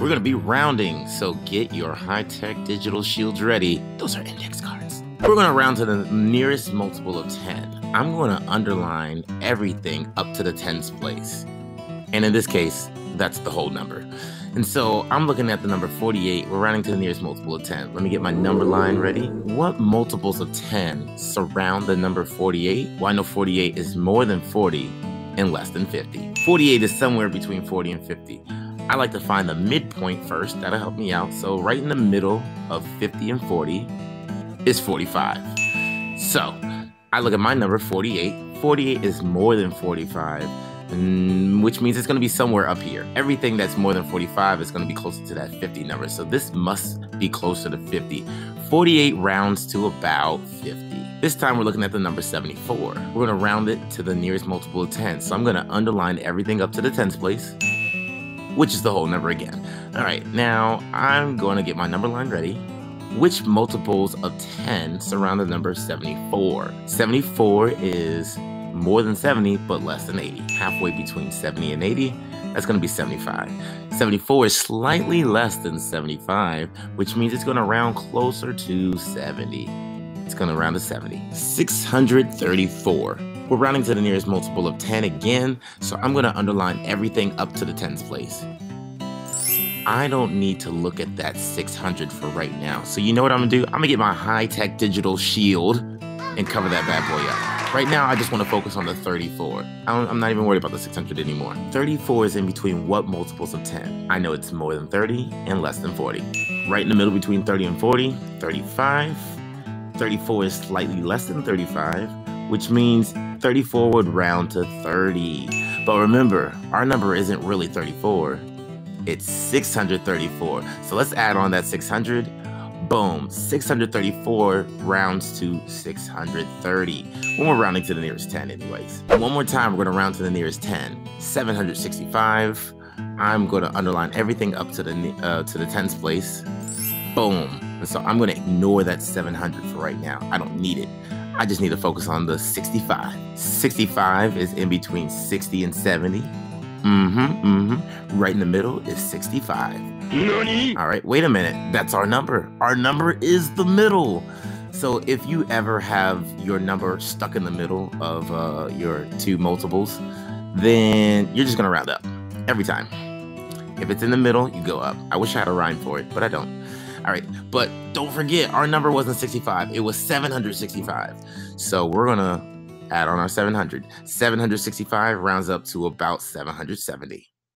we're to be rounding. So get your high-tech digital shields ready. Those are index cards. We're to round to the nearest multiple of 10. I'm to underline everything up to the tens place. And in this case, that's the whole number. And so I'm looking at the number 48. We're rounding to the nearest multiple of 10. Let me get my number line ready. What multiples of 10 surround the number 48? Well, I know 48 is more than 40 and less than 50. 48 is somewhere between 40 and 50. I like to find the midpoint first. That'll help me out. So right in the middle of 50 and 40 is 45. So I look at my number 48. 48 is more than 45 Mm, which means it's going to be somewhere up here. Everything that's more than 45 is going to be closer to that 50 number. So this must be closer to 50. 48 rounds to about 50. This time we're looking at the number 74. We're going to round it to the nearest multiple of 10. So I'm going to underline everything up to the tens place, which is the whole number again. All right, now I'm going to get my number line ready. Which multiples of 10 surround the number 74? 74 is more than 70, but less than 80. Halfway between 70 and 80, that's going to be 75. 74 is slightly less than 75, which means it's going to round closer to 70. It's going to round to 70. 634. We're rounding to the nearest multiple of 10 again, so I'm to underline everything up to the tens place. I don't need to look at that 600 for right now. So you know what I'm gonna do? I'm gonna get my high-tech digital shield and cover that bad boy up. Right now, I just want to focus on the 34. I'm not even worried about the 600 anymore. 34 is in between what multiples of 10? I know it's more than 30 and less than 40. Right in the middle between 30 and 40, 35. 34 is slightly less than 35, which means 34 would round to 30. But remember, our number isn't really 34, it's 634. So let's add on that 600 Boom, 634 rounds to 630. When we're rounding to the nearest 10 anyways. One more time, we're gonna round to the nearest 10. 765. I'm gonna underline everything up to the uh, to the tens place. Boom. And so I'm gonna ignore that 700 for right now. I don't need it. I just need to focus on the 65. 65 is in between 60 and 70. Mm-hmm, mm-hmm. Right in the middle is 65. Nani? All right, wait a minute. That's our number. Our number is the middle. So if you ever have your number stuck in the middle of uh, your two multiples, then you're just gonna round up every time. If it's in the middle, you go up. I wish I had a rhyme for it, but I don't. All right, but don't forget, our number wasn't 65, it was 765. So we're gonna add on our 700. 765 rounds up to about 770.